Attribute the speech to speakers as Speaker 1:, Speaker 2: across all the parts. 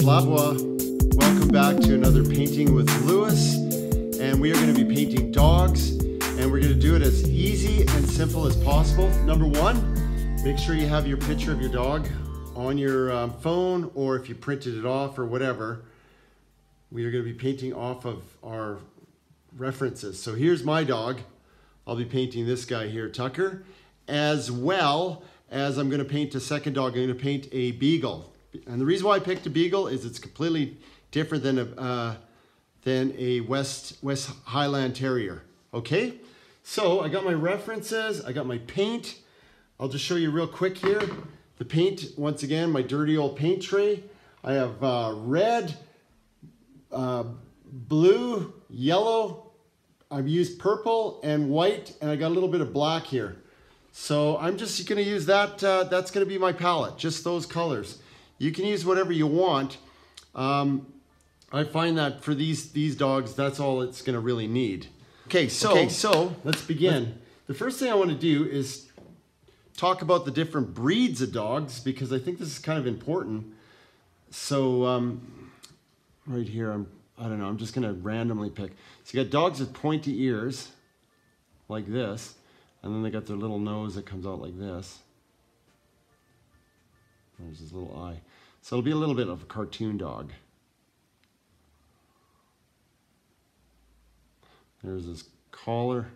Speaker 1: Lavoie. Welcome back to another Painting with Lewis. And we are going to be painting dogs. And we're going to do it as easy and simple as possible. Number one, make sure you have your picture of your dog on your um, phone or if you printed it off or whatever. We are going to be painting off of our references. So here's my dog. I'll be painting this guy here, Tucker, as well as I'm going to paint a second dog. I'm going to paint a beagle. And the reason why I picked a beagle is it's completely different than a, uh, than a West, West Highland Terrier. Okay, so I got my references, I got my paint. I'll just show you real quick here. The paint, once again, my dirty old paint tray. I have uh, red, uh, blue, yellow. I've used purple and white, and I got a little bit of black here. So I'm just gonna use that, uh, that's gonna be my palette, just those colors. You can use whatever you want. Um, I find that for these, these dogs, that's all it's gonna really need. Okay, so, okay, so let's begin. The first thing I wanna do is talk about the different breeds of dogs because I think this is kind of important. So um, right here, I'm, I don't know, I'm just gonna randomly pick. So you got dogs with pointy ears, like this, and then they got their little nose that comes out like this. There's his little eye. So it'll be a little bit of a cartoon dog. There's his collar.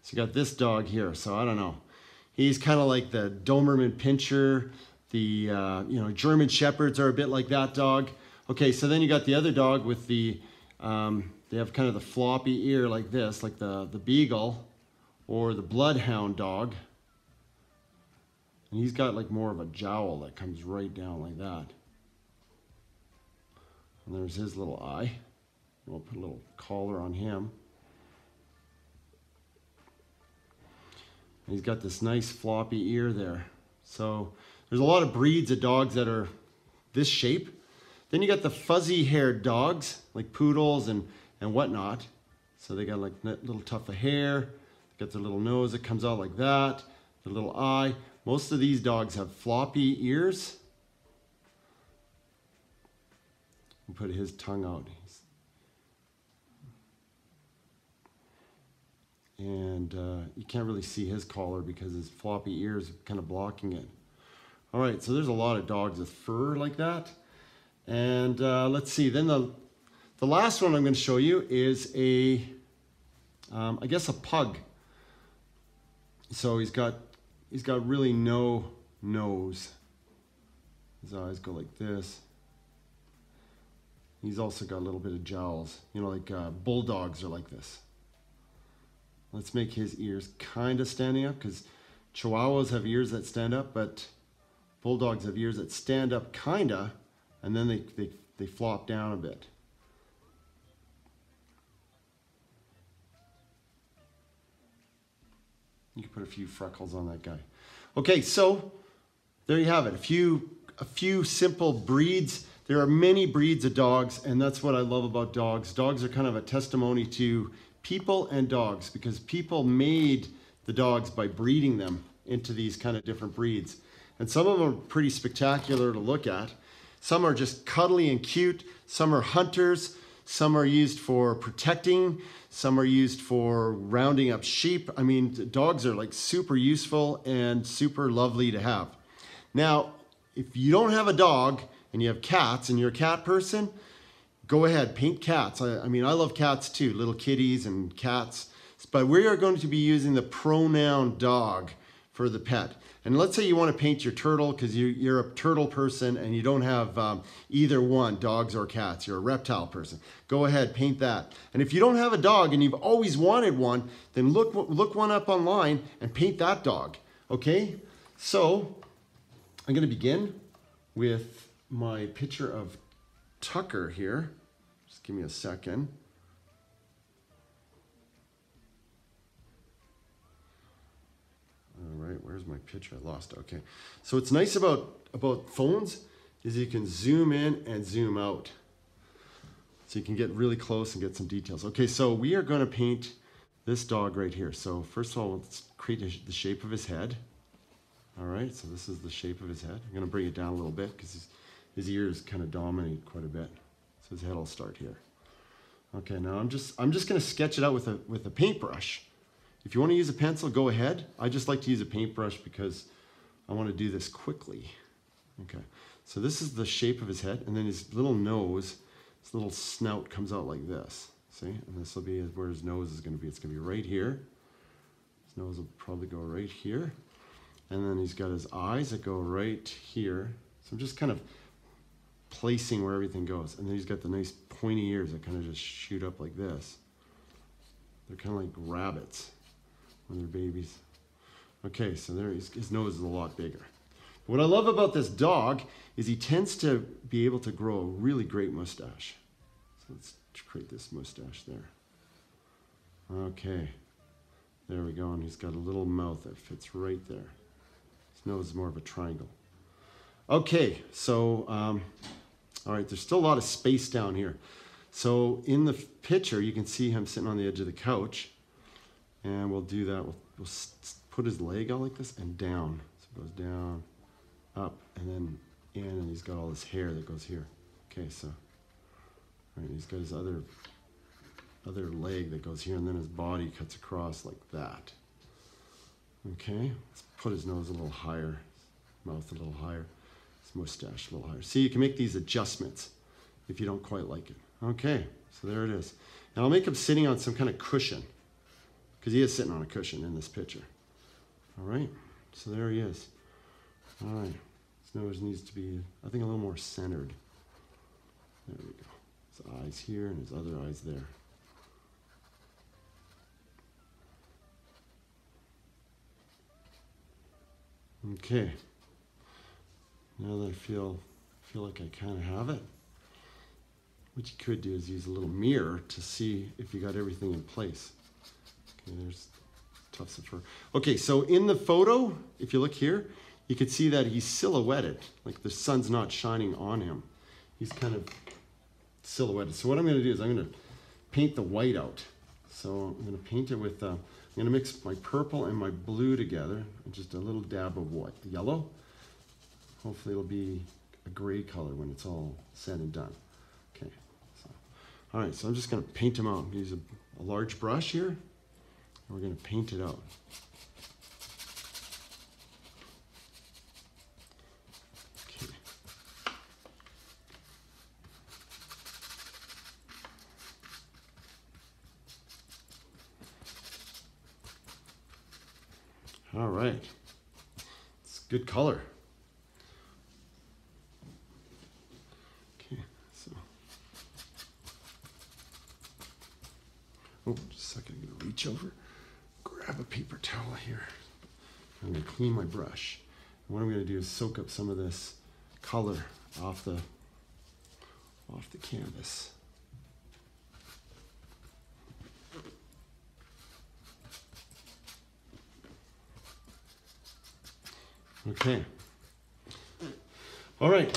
Speaker 1: So you got this dog here. So I don't know. He's kind of like the Doberman Pinscher. The, uh, you know, German Shepherds are a bit like that dog. Okay, so then you got the other dog with the, um, they have kind of the floppy ear like this, like the, the Beagle or the Bloodhound dog. And he's got like more of a jowl that comes right down like that. And there's his little eye. We'll put a little collar on him. And he's got this nice floppy ear there. So there's a lot of breeds of dogs that are this shape. Then you got the fuzzy haired dogs, like poodles and, and whatnot. So they got like a little tuft of hair, got their little nose that comes out like that, their little eye. Most of these dogs have floppy ears. Put his tongue out. And uh, you can't really see his collar because his floppy ears are kind of blocking it. All right, so there's a lot of dogs with fur like that. And uh, let's see, then the, the last one I'm gonna show you is a, um, I guess a pug. So he's got He's got really no nose. His eyes go like this. He's also got a little bit of jowls. You know, like uh, bulldogs are like this. Let's make his ears kind of standing up because Chihuahuas have ears that stand up, but bulldogs have ears that stand up kind of, and then they, they, they flop down a bit. You can put a few freckles on that guy. Okay, so there you have it. A few, a few simple breeds. There are many breeds of dogs, and that's what I love about dogs. Dogs are kind of a testimony to people and dogs because people made the dogs by breeding them into these kind of different breeds. And some of them are pretty spectacular to look at. Some are just cuddly and cute. Some are hunters. Some are used for protecting. Some are used for rounding up sheep. I mean, dogs are like super useful and super lovely to have. Now, if you don't have a dog and you have cats and you're a cat person, go ahead, paint cats. I, I mean, I love cats too, little kitties and cats. But we are going to be using the pronoun dog for the pet. And let's say you want to paint your turtle because you, are a turtle person and you don't have um, either one, dogs or cats. You're a reptile person. Go ahead, paint that. And if you don't have a dog and you've always wanted one, then look, look one up online and paint that dog. Okay? So I'm going to begin with my picture of Tucker here. Just give me a second. All right, where's my picture? I lost, okay. So what's nice about, about phones is you can zoom in and zoom out. So you can get really close and get some details. Okay, so we are gonna paint this dog right here. So first of all, let's create the shape of his head. All right, so this is the shape of his head. I'm gonna bring it down a little bit because his ears kind of dominate quite a bit. So his head will start here. Okay, now I'm just I'm just gonna sketch it out with a with a paintbrush. If you want to use a pencil, go ahead. I just like to use a paintbrush because I want to do this quickly. Okay, so this is the shape of his head, and then his little nose, his little snout comes out like this. See, and this will be where his nose is going to be. It's going to be right here. His nose will probably go right here. And then he's got his eyes that go right here. So I'm just kind of placing where everything goes. And then he's got the nice pointy ears that kind of just shoot up like this. They're kind of like rabbits when babies. Okay, so there his nose is a lot bigger. What I love about this dog is he tends to be able to grow a really great mustache. So let's create this mustache there. Okay, there we go. And he's got a little mouth that fits right there. His nose is more of a triangle. Okay, so, um, all right, there's still a lot of space down here. So in the picture, you can see him sitting on the edge of the couch. And we'll do that. We'll, we'll put his leg out like this and down. So it goes down, up, and then in, and he's got all this hair that goes here. Okay, so, right, he's got his other, other leg that goes here, and then his body cuts across like that. Okay, let's put his nose a little higher, mouth a little higher, his mustache a little higher. See, you can make these adjustments if you don't quite like it. Okay, so there it is. And I'll make him sitting on some kind of cushion because he is sitting on a cushion in this picture. All right, so there he is. All right, his nose needs to be, I think, a little more centered. There we go. His eyes here and his other eyes there. Okay. Now that I feel feel like I kind of have it, what you could do is use a little mirror to see if you got everything in place. Okay, there's tufts fur. Okay, so in the photo, if you look here, you can see that he's silhouetted, like the sun's not shining on him. He's kind of silhouetted. So what I'm gonna do is I'm gonna paint the white out. So I'm gonna paint it with, uh, I'm gonna mix my purple and my blue together, just a little dab of white, yellow. Hopefully it'll be a gray color when it's all said and done. Okay, so, all right, so I'm just gonna paint them out. Use a, a large brush here. We're going to paint it out. Okay. All right. It's good color. Okay, so. Oh, just a second, I'm gonna reach over grab a paper towel here. I'm gonna clean my brush. And what I'm gonna do is soak up some of this color off the off the canvas. Okay. All right.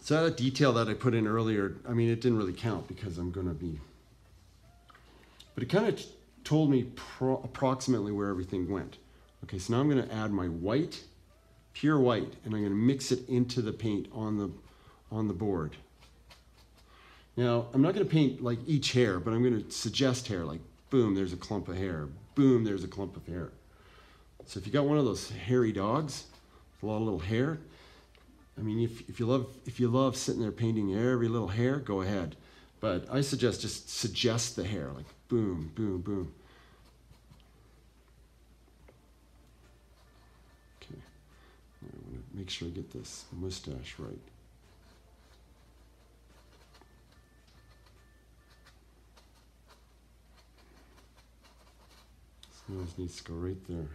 Speaker 1: So that detail that I put in earlier, I mean, it didn't really count because I'm going to be, but it kind of told me approximately where everything went. Okay, so now I'm gonna add my white, pure white, and I'm gonna mix it into the paint on the, on the board. Now, I'm not gonna paint like each hair, but I'm gonna suggest hair, like boom, there's a clump of hair, boom, there's a clump of hair. So if you got one of those hairy dogs, with a lot of little hair, I mean, if, if you love if you love sitting there painting every little hair, go ahead. But I suggest just suggest the hair, like boom, boom, boom. Okay, I want to make sure I get this mustache right. This nose needs to go right there.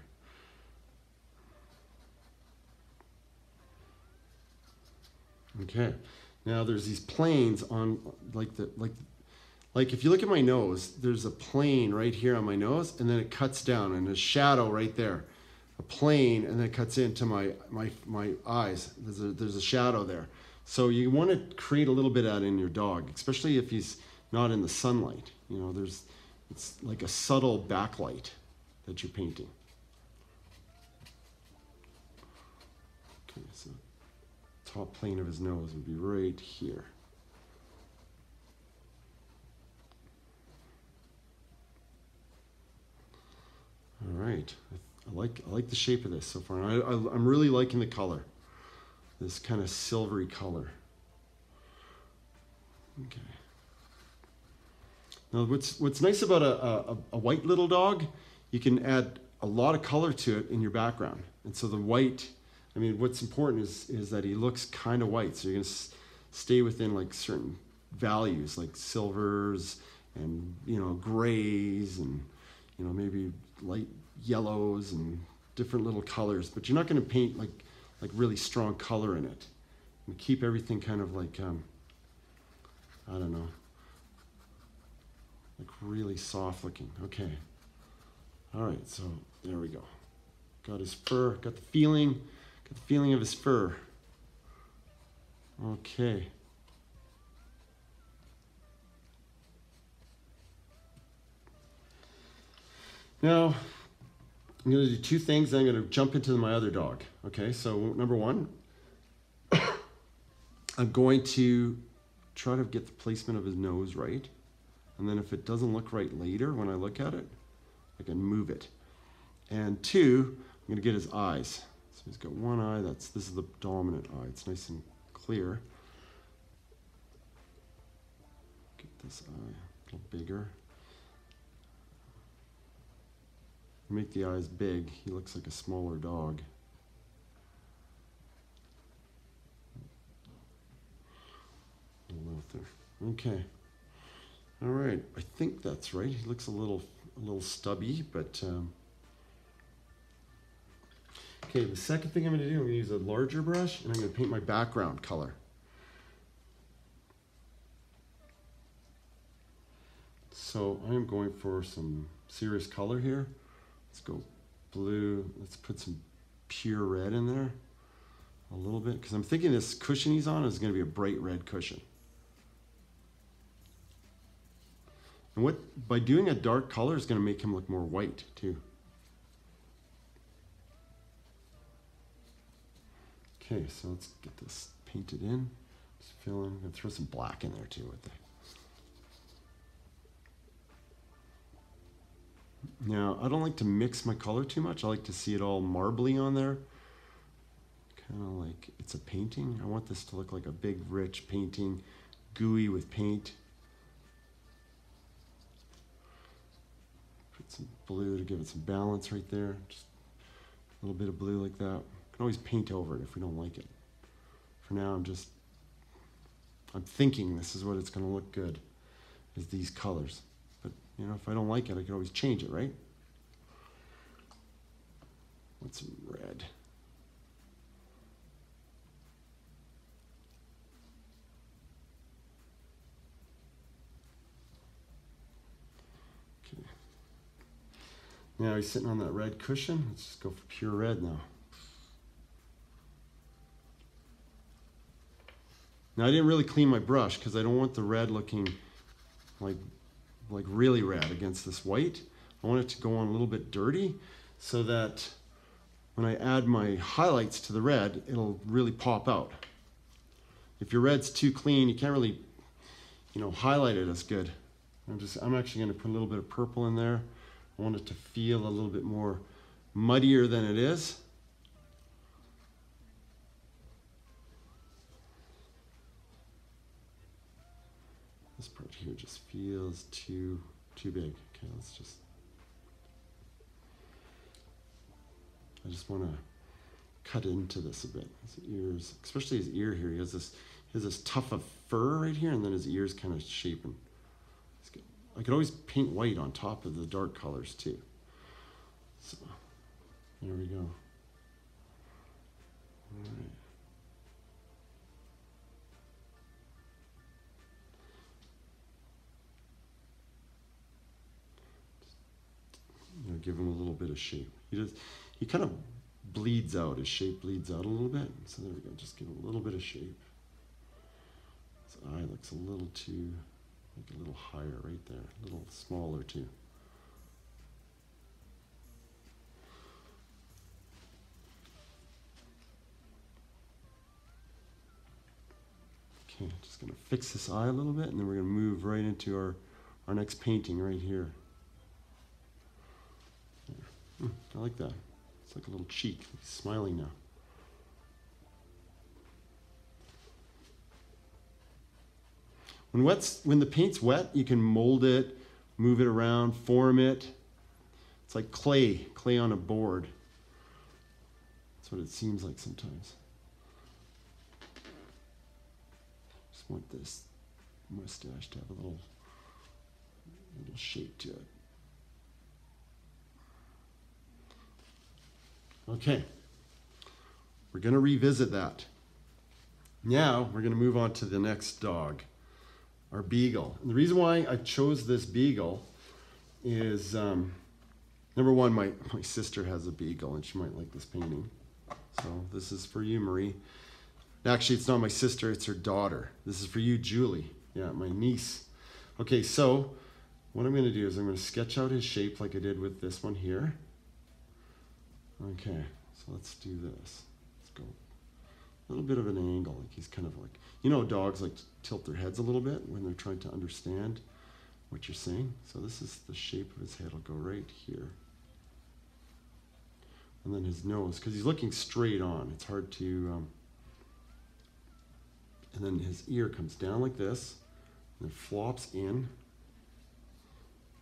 Speaker 1: Okay. Now there's these planes on like the like like if you look at my nose, there's a plane right here on my nose, and then it cuts down, and a shadow right there, a plane, and then it cuts into my my my eyes. There's a there's a shadow there. So you want to create a little bit of that in your dog, especially if he's not in the sunlight. You know, there's it's like a subtle backlight that you're painting. Okay, so top plane of his nose would be right here. Right, I, like I like the shape of this so far. I, I, I'm really liking the color, this kind of silvery color. Okay. Now, what's what's nice about a, a, a white little dog, you can add a lot of color to it in your background, and so the white. I mean, what's important is is that he looks kind of white, so you're gonna stay within like certain values, like silvers and you know grays and you know maybe light yellows and different little colors, but you're not going to paint like like really strong color in it. And keep everything kind of like um, I don't know, like really soft looking. Okay. All right, so there we go. Got his fur, got the feeling, got the feeling of his fur. Okay. Now, I'm going to do two things. Then I'm going to jump into my other dog. Okay, so number one, I'm going to try to get the placement of his nose right. And then if it doesn't look right later when I look at it, I can move it. And two, I'm to get his eyes. So he's got one eye. That's This is the dominant eye. It's nice and clear. Get this eye a little bigger. Make the eyes big. He looks like a smaller dog. Okay. All right. I think that's right. He looks a little a little stubby, but um, okay. The second thing I'm going to do, I'm going to use a larger brush, and I'm going to paint my background color. So I'm going for some serious color here. Let's go blue. Let's put some pure red in there a little bit because I'm thinking this cushion he's on is going to be a bright red cushion. And what by doing a dark color is going to make him look more white too. Okay, so let's get this painted in. Just fill in. I'm throw some black in there too with the Now, I don't like to mix my color too much. I like to see it all marbly on there. Kind of like it's a painting. I want this to look like a big, rich painting, gooey with paint. Put some blue to give it some balance right there. Just a little bit of blue like that. Can always paint over it if we don't like it. For now, I'm just, I'm thinking this is what it's going to look good, is these colors. You know, if I don't like it, I can always change it, right? Want some red. Okay. Now he's sitting on that red cushion. Let's just go for pure red now. Now I didn't really clean my brush because I don't want the red looking like like really red against this white. I want it to go on a little bit dirty so that when I add my highlights to the red, it'll really pop out. If your red's too clean, you can't really, you know, highlight it as good. I'm just, I'm actually gonna put a little bit of purple in there. I want it to feel a little bit more muddier than it is. This part here just feels too, too big. Okay, let's just, I just want to cut into this a bit. His ears, especially his ear here, he has this, he has this tuft of fur right here, and then his ears kind of shapen. I could always paint white on top of the dark colors too. So, there we go. All right. You know, give him a little bit of shape. He does, he kind of bleeds out, his shape bleeds out a little bit. So there we go, just give him a little bit of shape. His eye looks a little too, like a little higher right there, a little smaller too. Okay, just gonna fix this eye a little bit and then we're gonna move right into our, our next painting right here. Hmm, I like that. It's like a little cheek. He's smiling now. When wet's when the paint's wet, you can mold it, move it around, form it. It's like clay, clay on a board. That's what it seems like sometimes. Just want this mustache to have a little little shape to it. Okay. We're going to revisit that. Now we're going to move on to the next dog, our beagle. And the reason why I chose this beagle is um, number one, my, my sister has a beagle and she might like this painting. So this is for you, Marie. Actually, it's not my sister, it's her daughter. This is for you, Julie. Yeah, my niece. Okay, so what I'm going to do is I'm going to sketch out his shape like I did with this one here. Okay, so let's do this. Let's go a little bit of an angle, like he's kind of like, you know, dogs like tilt their heads a little bit when they're trying to understand what you're saying. So this is the shape of his head. I'll go right here. And then his nose, because he's looking straight on. It's hard to, um, and then his ear comes down like this, and then flops in,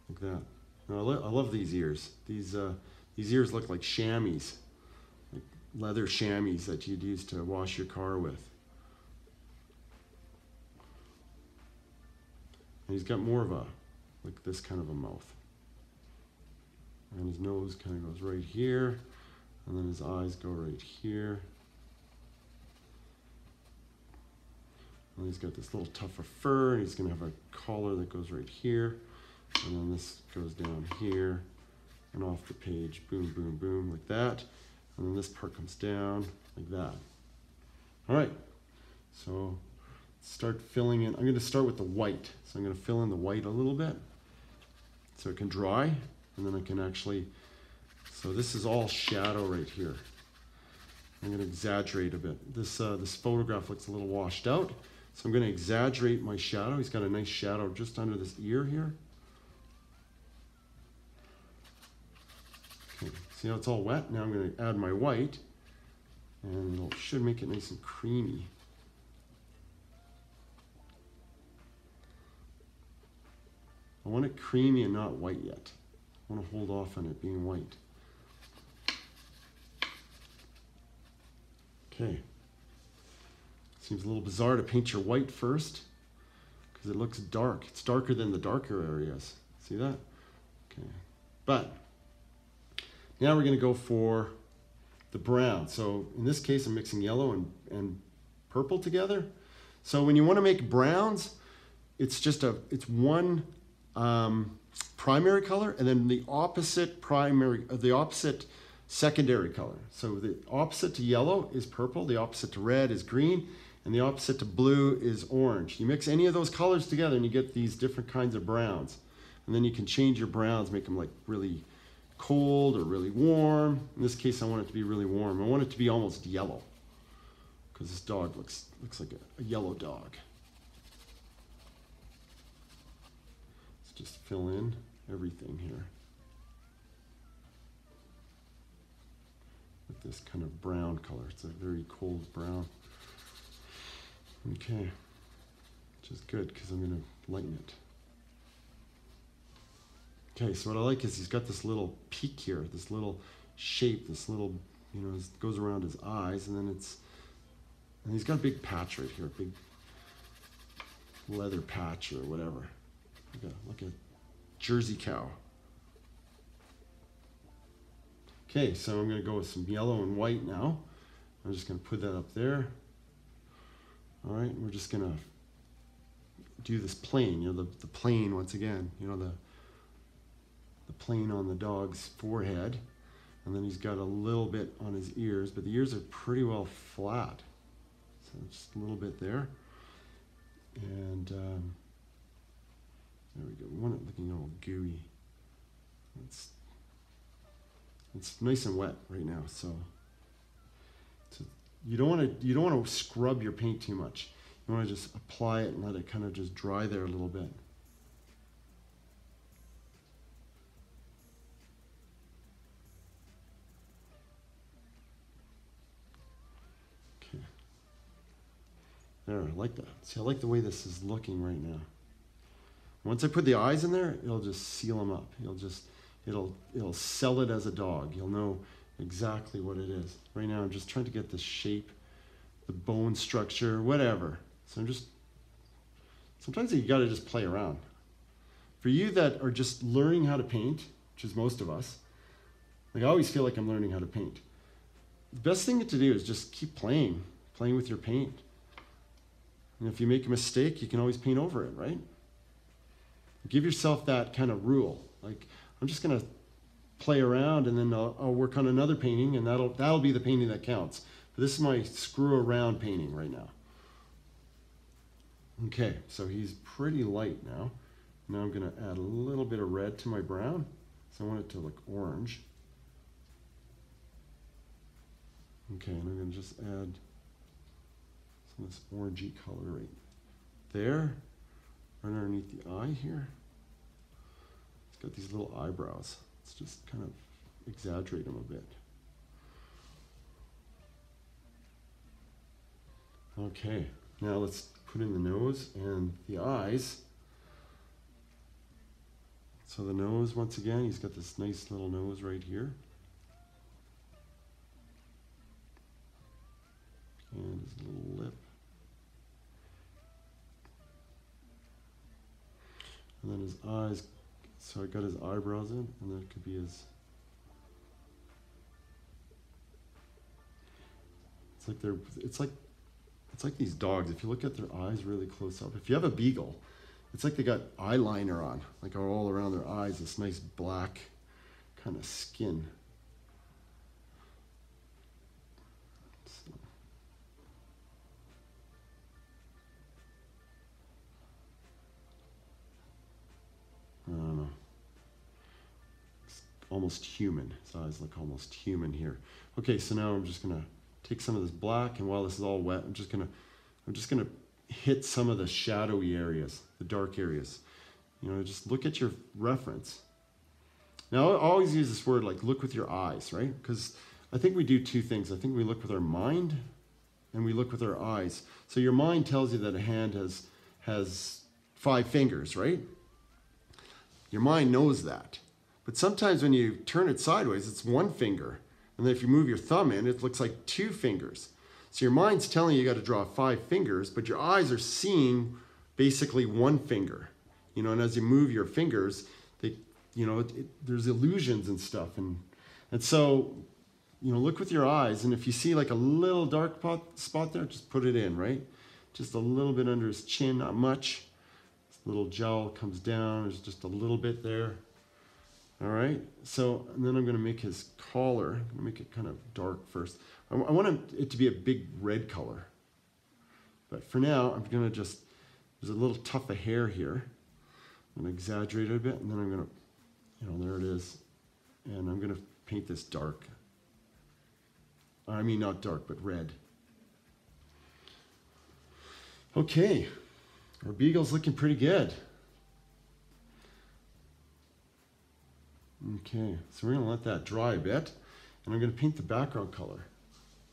Speaker 1: like that. Now, I, lo I love these ears. These, uh, these ears look like chamois, like leather chamois that you'd use to wash your car with. And he's got more of a, like this kind of a mouth. And his nose kind of goes right here, and then his eyes go right here. And he's got this little tuft of fur, and he's gonna have a collar that goes right here, and then this goes down here and off the page, boom, boom, boom, like that. And then this part comes down like that. All right, so start filling in. I'm gonna start with the white. So I'm gonna fill in the white a little bit so it can dry and then I can actually, so this is all shadow right here. I'm gonna exaggerate a bit. This, uh, this photograph looks a little washed out. So I'm gonna exaggerate my shadow. He's got a nice shadow just under this ear here. Okay, see how it's all wet? Now I'm going to add my white, and it should make it nice and creamy. I want it creamy and not white yet. I want to hold off on it being white. Okay. Seems a little bizarre to paint your white first because it looks dark. It's darker than the darker areas. See that? Okay. But now we're going to go for the brown. So in this case, I'm mixing yellow and, and purple together. So when you want to make browns, it's just a, it's one um, primary color and then the opposite primary, uh, the opposite secondary color. So the opposite to yellow is purple, the opposite to red is green, and the opposite to blue is orange. You mix any of those colors together and you get these different kinds of browns. And then you can change your browns, make them like really cold or really warm. In this case, I want it to be really warm. I want it to be almost yellow because this dog looks, looks like a, a yellow dog. Let's just fill in everything here with this kind of brown color. It's a very cold brown. Okay, which is good because I'm going to lighten it. Okay, so what I like is he's got this little peak here, this little shape, this little, you know, goes around his eyes, and then it's, and he's got a big patch right here, a big leather patch or whatever. Like a, Jersey cow. Okay, so I'm going to go with some yellow and white now. I'm just going to put that up there. All right, we're just going to do this plane, you know, the, the plane once again, you know, the the plane on the dog's forehead. And then he's got a little bit on his ears, but the ears are pretty well flat. So just a little bit there. And um, there we go. We want it looking all gooey. It's, it's nice and wet right now, so, so you don't want to you don't want to scrub your paint too much. You want to just apply it and let it kind of just dry there a little bit. There, I like that. See, I like the way this is looking right now. Once I put the eyes in there, it'll just seal them up. It'll just, it'll, it'll sell it as a dog. You'll know exactly what it is. Right now, I'm just trying to get the shape, the bone structure, whatever. So I'm just, sometimes you gotta just play around. For you that are just learning how to paint, which is most of us, like I always feel like I'm learning how to paint. The best thing to do is just keep playing, playing with your paint. And if you make a mistake, you can always paint over it, right? Give yourself that kind of rule. Like, I'm just gonna play around and then I'll, I'll, work on another painting and that'll, that'll be the painting that counts. But this is my screw around painting right now. Okay, so he's pretty light now. Now I'm gonna add a little bit of red to my brown. So I want it to look orange. Okay, and I'm gonna just add this orangey color right there, underneath the eye here. It's got these little eyebrows. Let's just kind of exaggerate them a bit. Okay, now let's put in the nose and the eyes. So the nose, once again, he's got this nice little nose right here. And his little lip. And then his eyes, so I got his eyebrows in, and that could be his. It's like they're, it's like, it's like these dogs. If you look at their eyes really close up, if you have a beagle, it's like they got eyeliner on, like all around their eyes, this nice black kind of skin. It's almost human. His eyes look almost human here. Okay, so now I'm just gonna take some of this black, and while this is all wet, I'm just gonna, I'm just gonna hit some of the shadowy areas, the dark areas. You know, just look at your reference. Now, I always use this word like look with your eyes, right? Because I think we do two things. I think we look with our mind and we look with our eyes. So your mind tells you that a hand has has five fingers, right? Your mind knows that. But sometimes when you turn it sideways, it's one finger. And then if you move your thumb in, it looks like two fingers. So your mind's telling you you got to draw five fingers, but your eyes are seeing basically one finger. You know, and as you move your fingers, they, you know, it, it, there's illusions and stuff. And, and so, you know, look with your eyes. And if you see like a little dark pot, spot there, just put it in, right? Just a little bit under his chin, not much. Little jowl comes down. There's just a little bit there. All right, so and then I'm gonna make his collar, I'm gonna make it kind of dark first. I, I want it to be a big red color. But for now, I'm gonna just, there's a little tuft of hair here. I'm gonna exaggerate it a bit and then I'm gonna, you know, there it is. And I'm gonna paint this dark. I mean, not dark, but red. Okay, our beagle's looking pretty good. Okay, so we're gonna let that dry a bit, and I'm gonna paint the background color.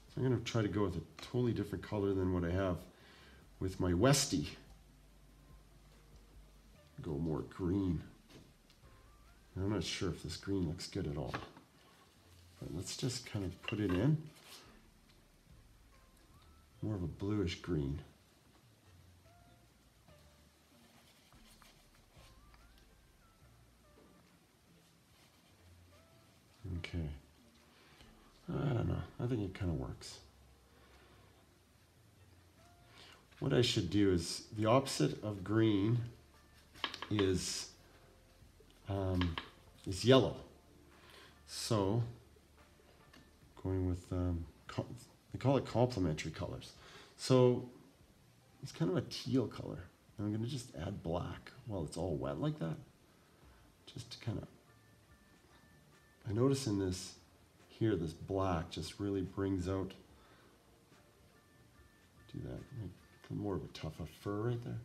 Speaker 1: So I'm gonna try to go with a totally different color than what I have with my Westie. Go more green. I'm not sure if this green looks good at all. But let's just kind of put it in. More of a bluish green. Okay. I don't know. I think it kind of works. What I should do is the opposite of green is um, is yellow. So going with um, they call it complementary colors. So it's kind of a teal color. I'm going to just add black while it's all wet like that, just to kind of I notice in this here, this black just really brings out, do that, more of a tougher fur right there.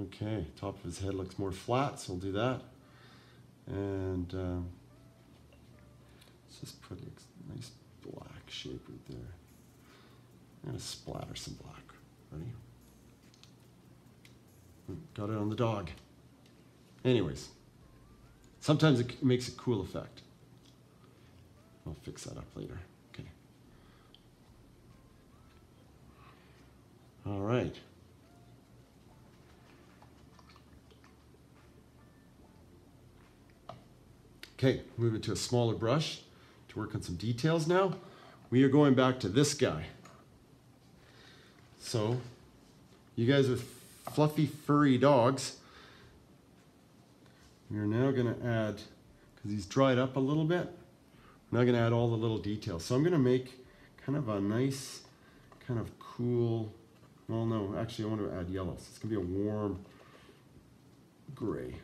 Speaker 1: Okay, top of his head looks more flat, so we'll do that. And um, let's just put a nice black shape right there. I'm gonna splatter some black. Ready? Got it on the dog. Anyways, sometimes it makes a cool effect. I'll fix that up later. Okay. All right. Okay, moving to a smaller brush to work on some details now. We are going back to this guy. So, you guys with fluffy, furry dogs, we're now gonna add, because he's dried up a little bit, we're now gonna add all the little details. So I'm gonna make kind of a nice, kind of cool, well no, actually I want to add yellow. So it's gonna be a warm gray.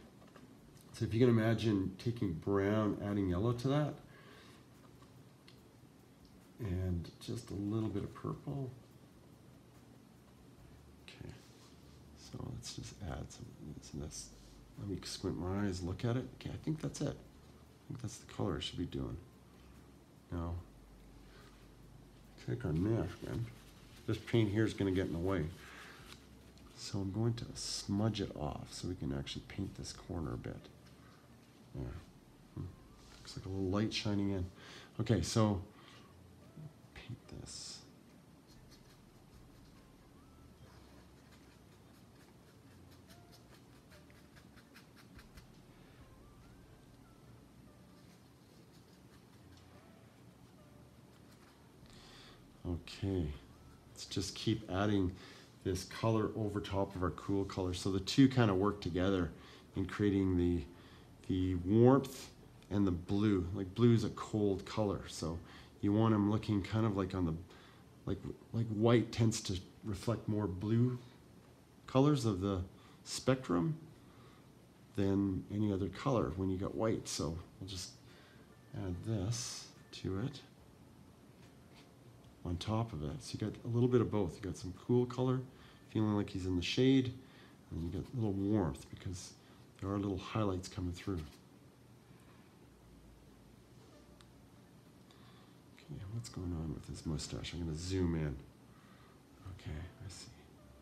Speaker 1: So if you can imagine taking brown, adding yellow to that, and just a little bit of purple. Okay, so let's just add some of this. Let me squint my eyes, look at it. Okay, I think that's it. I think that's the color I should be doing. Now, take our napkin. This paint here is going to get in the way. So I'm going to smudge it off so we can actually paint this corner a bit. Yeah. Hmm. Looks like a little light shining in. Okay, so paint this. Okay, let's just keep adding this color over top of our cool color. So the two kind of work together in creating the the warmth and the blue. Like blue is a cold color, so you want them looking kind of like on the, like like white tends to reflect more blue colors of the spectrum than any other color when you got white. So we'll just add this to it on top of it. So you got a little bit of both. You got some cool color, feeling like he's in the shade, and you get a little warmth because there are little highlights coming through. Okay, what's going on with his mustache? I'm to zoom in. Okay, I see.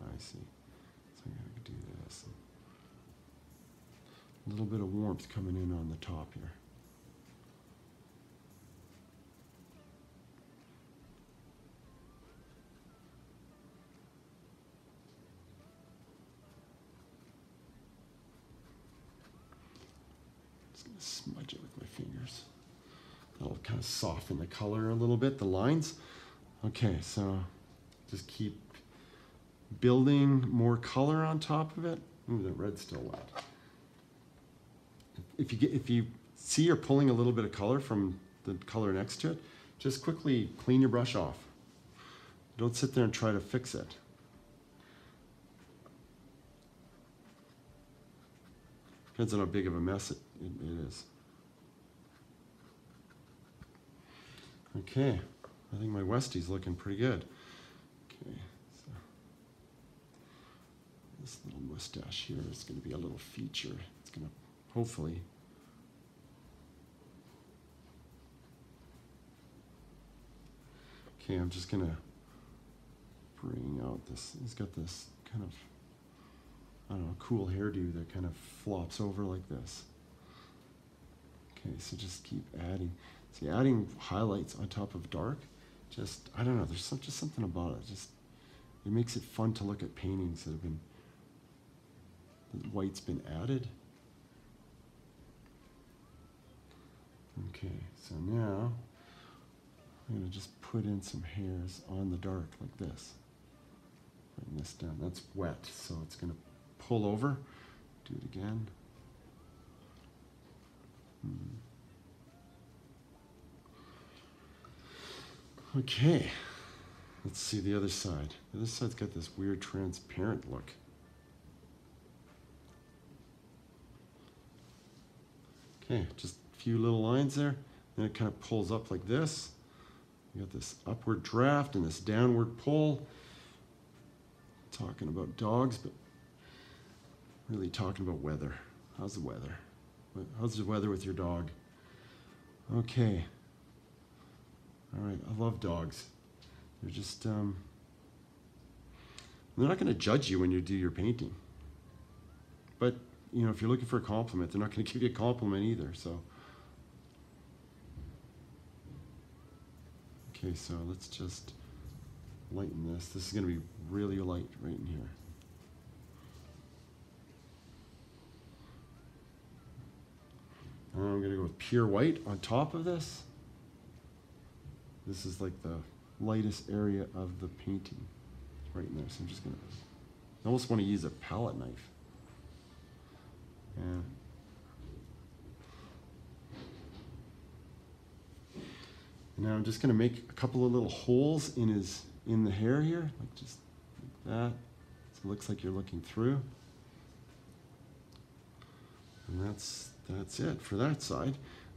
Speaker 1: I see. So I'm to do this. A little bit of warmth coming in on the top here. Smudge it with my fingers. That'll kind of soften the color a little bit, the lines. Okay, so just keep building more color on top of it. Ooh, the red's still wet. If you get, if you see you're pulling a little bit of color from the color next to it, just quickly clean your brush off. Don't sit there and try to fix it. Depends on how big of a mess it, it, it is. Okay, I think my Westie's looking pretty good. Okay, so this little mustache here is going to be a little feature. It's going to hopefully Okay, I'm just gonna bring out this. He's got this kind of I don't know, a cool hairdo that kind of flops over like this. Okay, so just keep adding. See, adding highlights on top of dark, just, I don't know, there's some, just something about it. Just, it makes it fun to look at paintings that have been, white's been added. Okay, so now I'm to just put in some hairs on the dark like this. Bring this down. That's wet, so it's to pull over. Do it again. Hmm. Okay, let's see the other side. Other side's got this weird transparent look. Okay, just a few little lines there. Then it kind of pulls up like this. You got this upward draft and this downward pull. Talking about dogs, but really talking about weather. How's the weather? How's the weather with your dog? Okay. All right, I love dogs. They're just, um, they're not going to judge you when you do your painting. But, you know, if you're looking for a compliment, they're not going to give you a compliment either, so. Okay, so let's just lighten this. This is going to be really light right in here. And Uh, I'm going to go with pure white on top of this. This is like the lightest area of the painting right in there. So I'm just to, I almost want to use a palette knife. Yeah. Now I'm just going to make a couple of little holes in his in the hair here, like just like that. So it looks like you're looking through. And that's that's it for that side.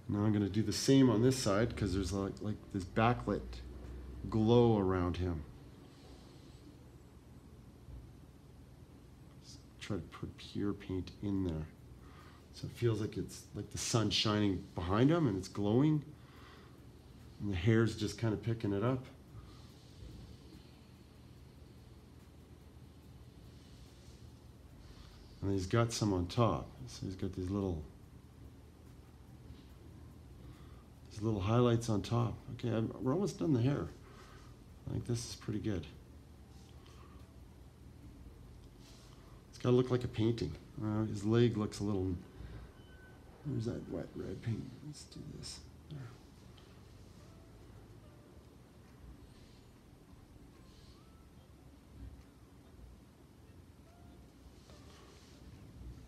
Speaker 1: Now I'm going to do the same on this side because there's like like this backlit glow around him. Just try to put pure paint in there. So it feels like it's like the sun shining behind him and it's glowing. And the hair's just kind of picking it up. And he's got some on top. So he's got these little these little highlights on top. Okay, I'm, we're almost done the hair. I think this is pretty good. It's got to look like a painting. Uh, his leg looks a little. Where's that wet red paint? Let's do this.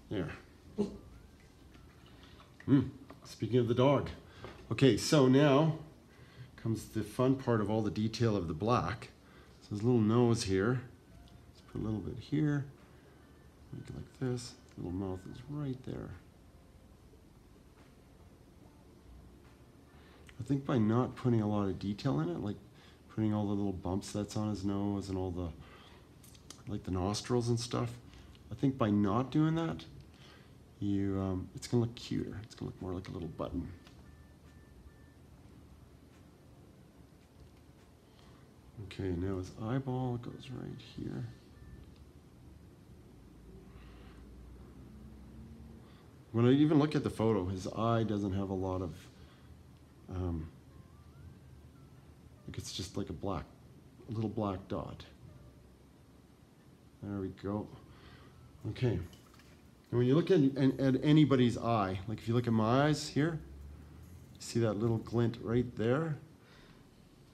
Speaker 1: There. There. Hmm. Speaking of the dog. Okay, so now comes the fun part of all the detail of the black. So his little nose here. Let's put a little bit here. Make it like this. Little mouth is right there. I think by not putting a lot of detail in it, like putting all the little bumps that's on his nose and all the, like the nostrils and stuff, I think by not doing that, you, um, it's gonna look cuter. It's gonna look more like a little button. Okay, now his eyeball goes right here. When I even look at the photo, his eye doesn't have a lot of, um, like it's just like a black, a little black dot. There we go. Okay. And when you look at, at anybody's eye, like if you look at my eyes here, see that little glint right there?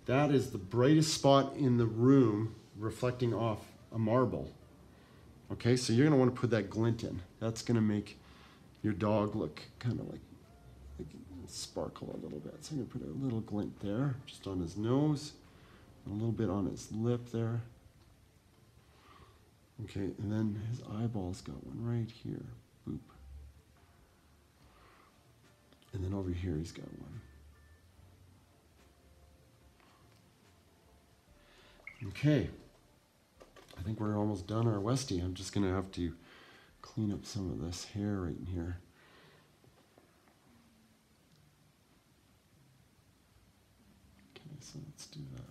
Speaker 1: That is the brightest spot in the room reflecting off a marble. Okay, so you're gonna wanna put that glint in. That's gonna make your dog look kind of like, like sparkle a little bit. So I'm gonna put a little glint there, just on his nose, a little bit on his lip there. Okay, and then his eyeball's got one right here. Boop. And then over here he's got one. Okay. I think we're almost done our Westie. I'm just gonna have to clean up some of this hair right in here. Okay, so let's do that.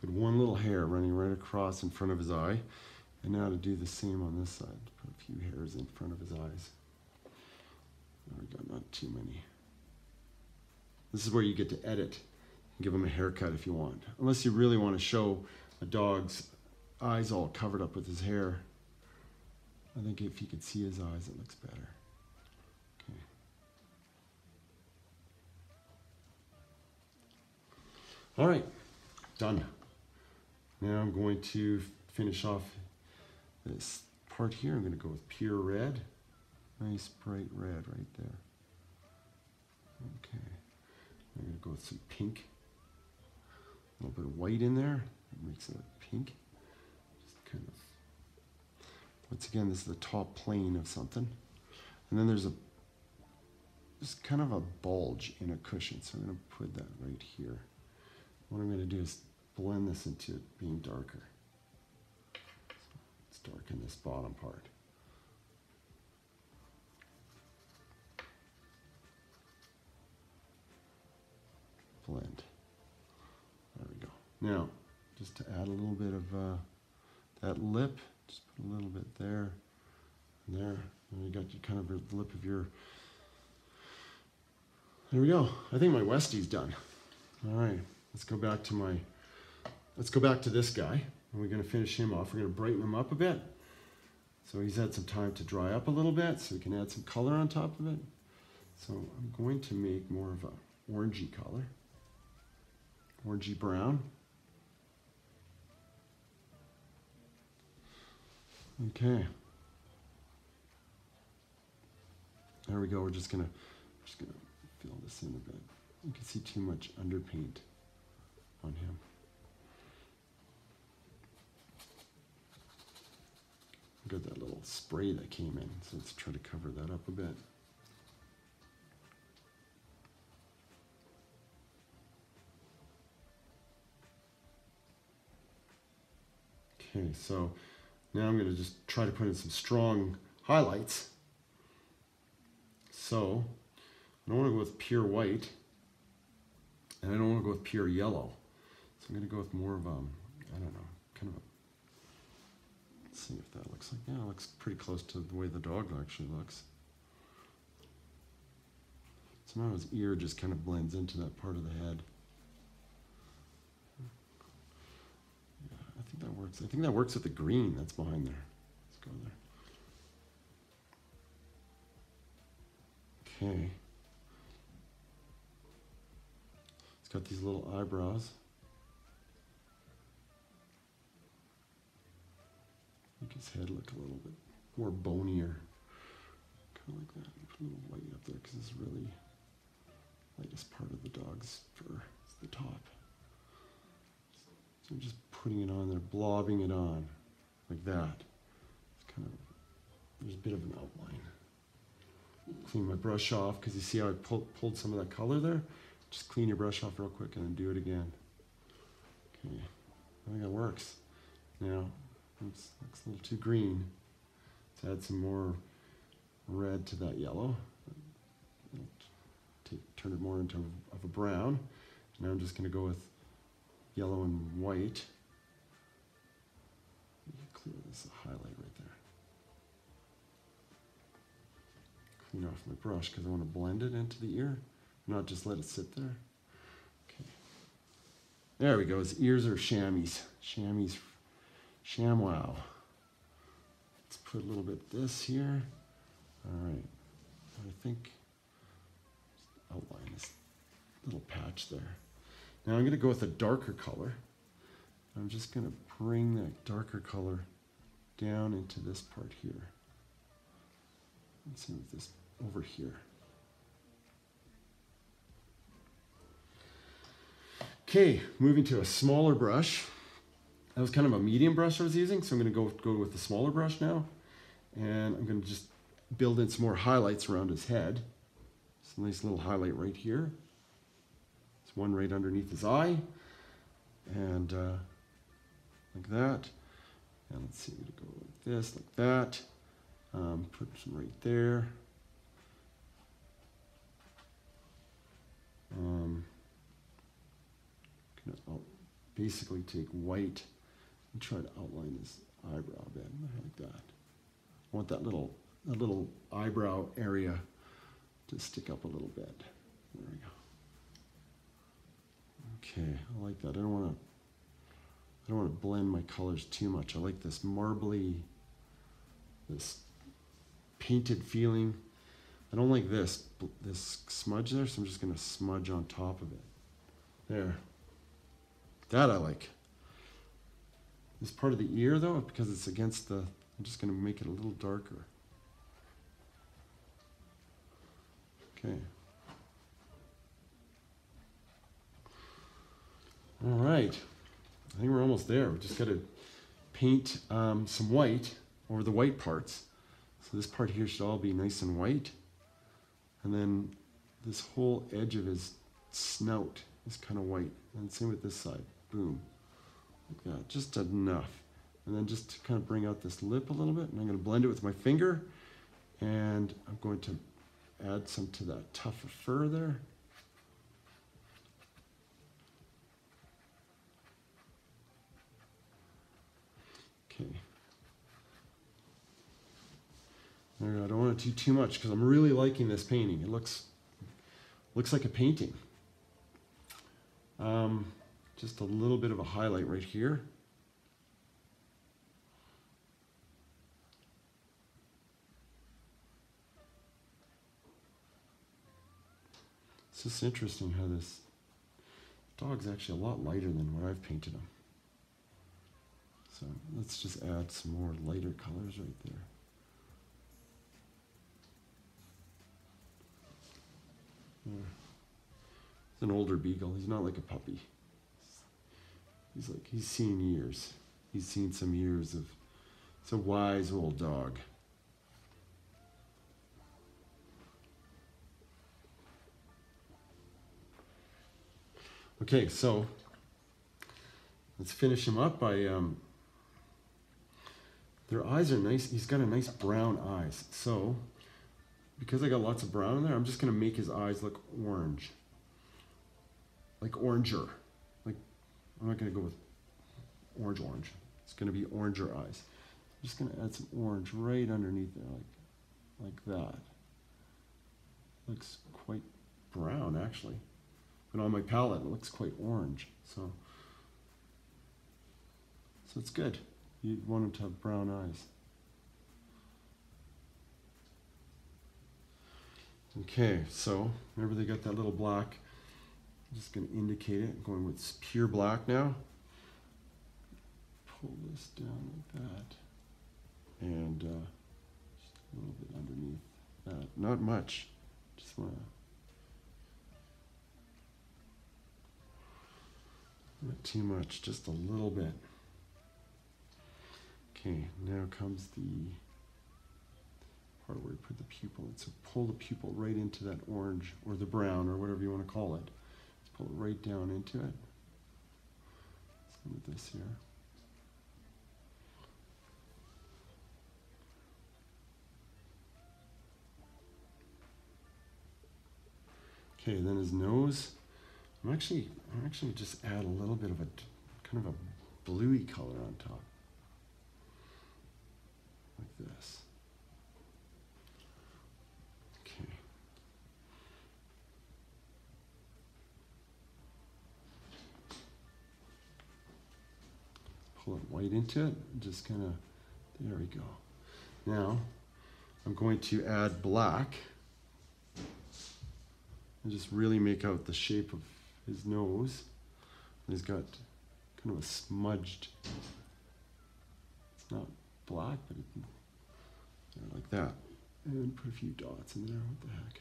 Speaker 1: Put one little hair running right across in front of his eye. And now to do the same on this side. Put a few hairs in front of his eyes. There we go, not too many. This is where you get to edit and give him a haircut if you want. Unless you really want to show a dog's eyes all covered up with his hair. I think if you could see his eyes, it looks better. Okay. All right, done. Now I'm going to finish off this part here. I'm going to go with pure red. Nice bright red right there. Okay. I'm going to go with some pink. A little bit of white in there. It makes it pink. Just kind of once again, this is the top plane of something. And then there's a, there's kind of a bulge in a cushion. So I'm gonna put that right here. What I'm gonna do is blend this into being darker. So let's darken this bottom part. There we go. Now, just to add a little bit of uh, that lip, just put a little bit there, and there, and you got your kind of your lip of your. There we go. I think my Westie's done. All right, let's go back to my. Let's go back to this guy, and we're going to finish him off. We're going to brighten him up a bit. So he's had some time to dry up a little bit, so we can add some color on top of it. So I'm going to make more of a orangey color, orangey brown. Okay. There we go. We're just gonna just gonna fill this in a bit. You can see too much underpaint on him. Got that little spray that came in, so let's try to cover that up a bit. Okay, so now I'm going to just try to put in some strong highlights. So I don't want to go with pure white and I don't want to go with pure yellow. So I'm going to go with more of um, I don't know, kind of a, let's see if that looks like, yeah, it looks pretty close to the way the dog actually looks. Somehow his ear just kind of blends into that part of the head. I that works. I think that works with the green that's behind there. Let's go there. Okay. It's got these little eyebrows. Make his head look a little bit more bonier. Kind of like that. Put a little white up there because it's really lightest part of the dog's fur. It's the top. I'm just putting it on there, blobbing it on, like that. It's kind of, there's a bit of an outline. Clean my brush off, because you see how I pull, pulled some of that color there? Just clean your brush off real quick and then do it again. Okay, I think that works. Now, oops, looks a little too green. Let's add some more red to that yellow. Take, turn it more into of a brown. Now I'm just going to go with yellow and white. Clear this highlight right there. Clean off my brush because I want to blend it into the ear, not just let it sit there. Okay. There we go. His ears are chamois. Chamois. ShamWow. Let's put a little bit this here. All right. I think outline this little patch there. Now I'm going to go with a darker color. I'm just going to bring that darker color down into this part here. Let's see with this over here. Okay, moving to a smaller brush. That was kind of a medium brush I was using, so I'm going to go, go with the smaller brush now. And I'm going to just build in some more highlights around his head. A nice little highlight right here. One right underneath his eye. And uh, like that. And let's see, go like this, like that. Um, put some right there. Um, gonna basically take white and try to outline his eyebrow bit, like that. I want that little, that little eyebrow area to stick up a little bit. There we go. Okay, I like that. I don't want to I don't want to blend my colors too much. I like this marbly, this painted feeling. I don't like this, this smudge there, so I'm just going to smudge on top of it. There. That I like. This part of the ear though, because it's against the, I'm just going to make it a little darker. Okay. All right. I think we're almost there. We just got to paint um, some white over the white parts. So this part here should all be nice and white. And then this whole edge of his snout is kind of white. And same with this side. Boom. Like that. Just enough. And then just to kind of bring out this lip a little bit. And I'm to blend it with my finger. And I'm going to add some to that of fur there. Okay. There, I don't want to do too much because I'm really liking this painting. It looks looks like a painting. Um, just a little bit of a highlight right here. It's just interesting how this dog's actually a lot lighter than what I've painted him. So let's just add some more lighter colors right there. He's an older beagle. He's not like a puppy. He's like, he's seen years. He's seen some years of, it's a wise old dog. Okay, so let's finish him up by, um, their eyes are nice. He's got a nice brown eyes. So because I got lots of brown in there, I'm just gonna make his eyes look orange. Like oranger. Like, I'm not gonna go with orange orange. It's gonna be oranger eyes. I'm just gonna add some orange right underneath there, like, like that. Looks quite brown actually. But on my palette, it looks quite orange. So, so it's good. You want him to have brown eyes. Okay, so remember they got that little black. I'm just going to indicate it. I'm going with pure black now. Pull this down like that. And uh, just a little bit underneath that. Not much. Just want to. Not too much, just a little bit. Okay, now comes the part where we put the pupil in. So pull the pupil right into that orange or the brown or whatever you want to call it. Let's pull it right down into it. With this here. Okay, then his nose. I'm actually, I'm actually just add a little bit of a kind of a bluey color on top, like this. Okay. pull it white into it, just kind of, there we go. Now, I'm going to add black and just really make out the shape of his nose. He's got kind of a smudged, it's not black, but it, like that. And put a few dots in there, what the heck.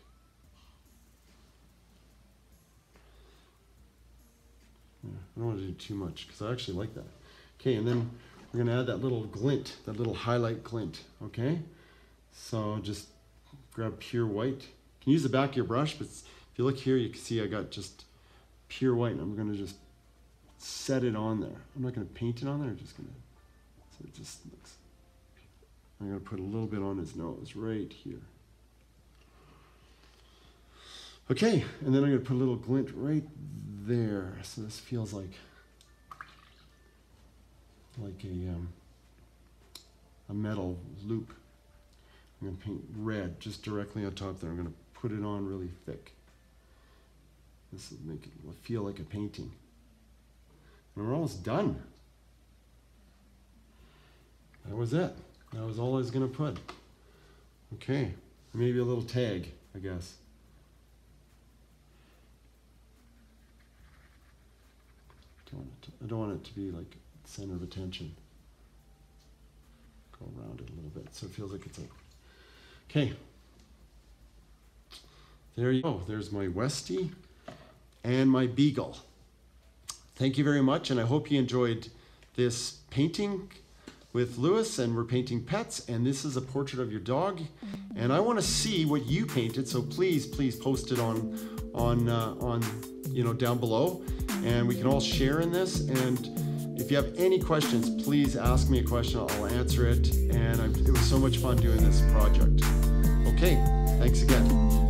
Speaker 1: Yeah, I don't want to do too much because I actually like that. Okay, and then we're gonna add that little glint, that little highlight glint, okay? So just grab pure white. You can use the back of your brush, but if you look here, you can see I got just pure white, and I'm gonna just set it on there. I'm not gonna paint it on there, I'm just gonna, so it just looks, I'm gonna put a little bit on his nose, right here. Okay, and then I'm gonna put a little glint right there. So this feels like like a, um, a metal loop. I'm going to paint red just directly on top there. I'm going to put it on really thick. This will make it feel like a painting. And we're almost done. That was it. That was all I was going to put. Okay. Maybe a little tag, I guess. Don't to, I don't want it to be like center of attention. Go around it a little bit so it feels like it's a. Okay. There you go. There's my Westie and my Beagle. Thank you very much, and I hope you enjoyed this painting. With Lewis and we're painting pets and this is a portrait of your dog. And I want to see what you painted so please please post it on on uh, on you know down below. And we can all share in this and if you have any questions please ask me a question I'll answer it. And I'm, it was so much fun doing this project. Okay thanks again